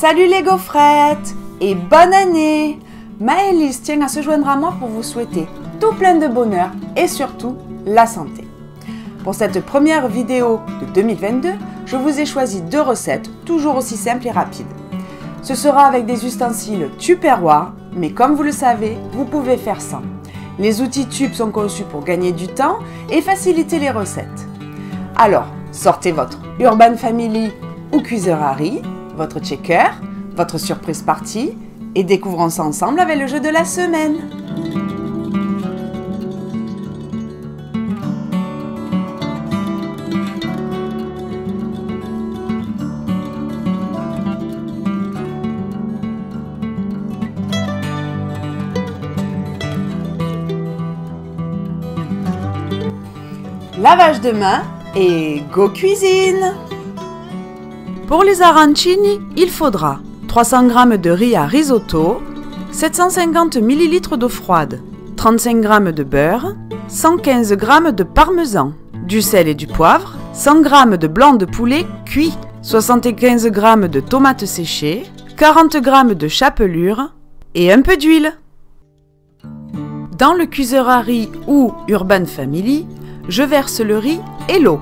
Salut les gaufrettes et bonne année Maëlys tient à se joindre à moi pour vous souhaiter tout plein de bonheur et surtout la santé. Pour cette première vidéo de 2022, je vous ai choisi deux recettes toujours aussi simples et rapides. Ce sera avec des ustensiles Tupperware, mais comme vous le savez, vous pouvez faire sans. Les outils tubes sont conçus pour gagner du temps et faciliter les recettes. Alors, sortez votre Urban Family ou Cuiseur Harry, votre checker, votre surprise party et découvrons ça ensemble avec le jeu de la semaine. Lavage de main et go cuisine Pour les arancini, il faudra 300 g de riz à risotto, 750 ml d'eau froide, 35 g de beurre, 115 g de parmesan, du sel et du poivre, 100 g de blanc de poulet cuit, 75 g de tomates séchées, 40 g de chapelure et un peu d'huile. Dans le cuiseur à riz ou Urban Family, je verse le riz et l'eau.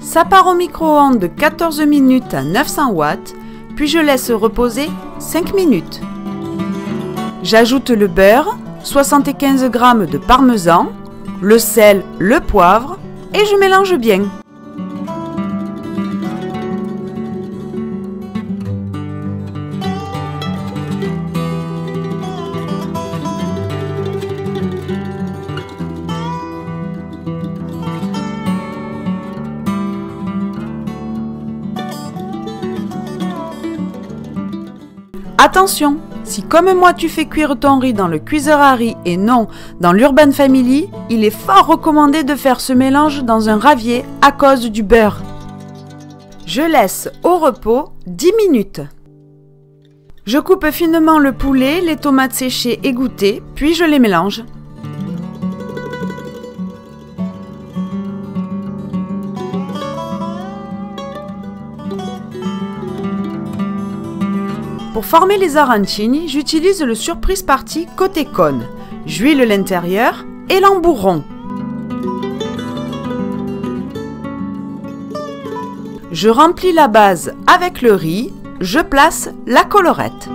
Ça part au micro-ondes de 14 minutes à 900 watts, puis je laisse reposer 5 minutes. J'ajoute le beurre, 75 g de parmesan, le sel, le poivre et je mélange bien. Attention, si comme moi tu fais cuire ton riz dans le cuiseur à riz et non dans l'Urban Family, il est fort recommandé de faire ce mélange dans un ravier à cause du beurre. Je laisse au repos 10 minutes. Je coupe finement le poulet, les tomates séchées égouttées, puis je les mélange. Pour former les arancini, j'utilise le surprise party côté cône. J'huile l'intérieur et l'embourron. Je remplis la base avec le riz, je place la colorette.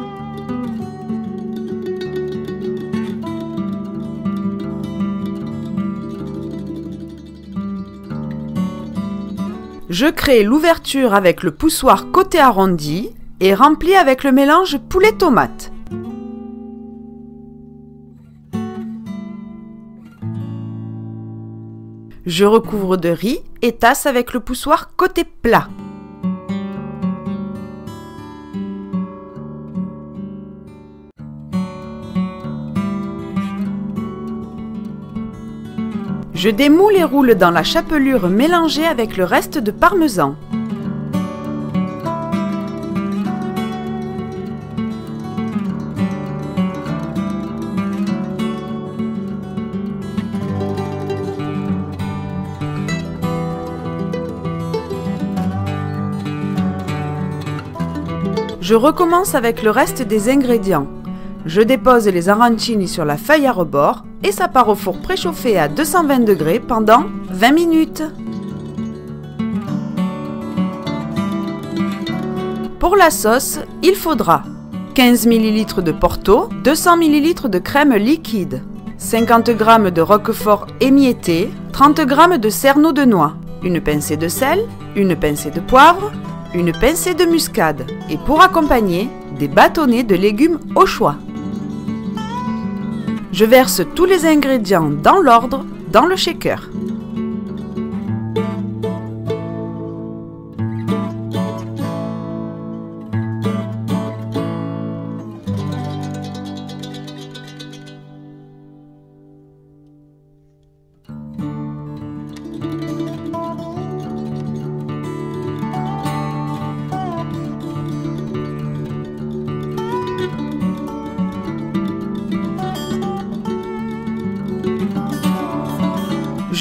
Je crée l'ouverture avec le poussoir côté arrondi et rempli avec le mélange poulet-tomate. Je recouvre de riz et tasse avec le poussoir côté plat. Je démoule et roule dans la chapelure mélangée avec le reste de parmesan. Je recommence avec le reste des ingrédients. Je dépose les arancini sur la feuille à rebord et ça part au four préchauffé à 220 degrés pendant 20 minutes. Pour la sauce, il faudra 15 ml de Porto, 200 ml de crème liquide, 50 g de roquefort émietté, 30 g de cerneau de noix, une pincée de sel, une pincée de poivre, une pincée de muscade et pour accompagner, des bâtonnets de légumes au choix. Je verse tous les ingrédients dans l'ordre dans le shaker.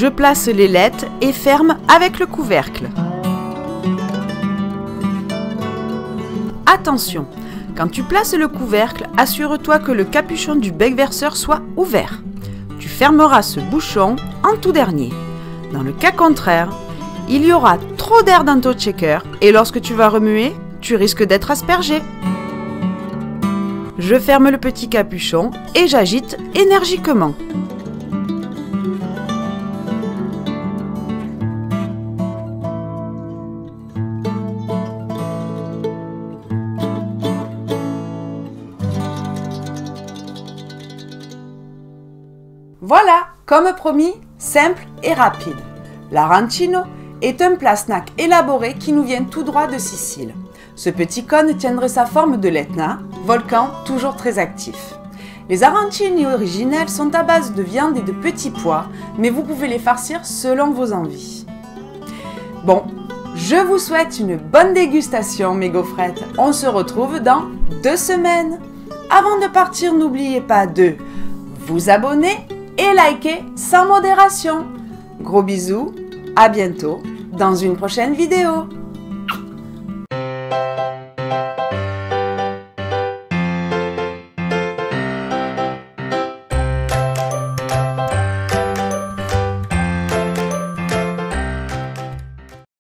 Je place les lettres et ferme avec le couvercle. attention, quand tu places le couvercle, assure-toi que le capuchon du bec verseur soit ouvert. Tu fermeras ce bouchon en tout dernier. Dans le cas contraire, il y aura trop d'air dans ton checker et lorsque tu vas remuer, tu risques d'être aspergé. Je ferme le petit capuchon et j'agite énergiquement. Voilà, comme promis, simple et rapide. L'arancino est un plat snack élaboré qui nous vient tout droit de Sicile. Ce petit cône tiendrait sa forme de l'Etna, volcan toujours très actif. Les arancini originels sont à base de viande et de petits pois, mais vous pouvez les farcir selon vos envies. Bon, je vous souhaite une bonne dégustation, mes gaufrettes. On se retrouve dans deux semaines. Avant de partir, n'oubliez pas de vous abonner et liker sans modération. Gros bisous, à bientôt dans une prochaine vidéo.